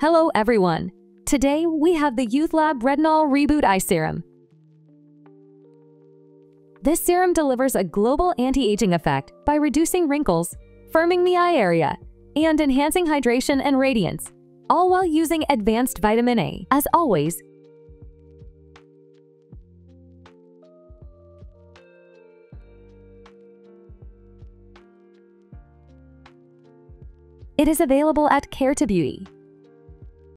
Hello everyone! Today we have the Youth Lab Retinol Reboot Eye Serum. This serum delivers a global anti-aging effect by reducing wrinkles, firming the eye area, and enhancing hydration and radiance, all while using advanced vitamin A. As always, It is available at Care to Beauty.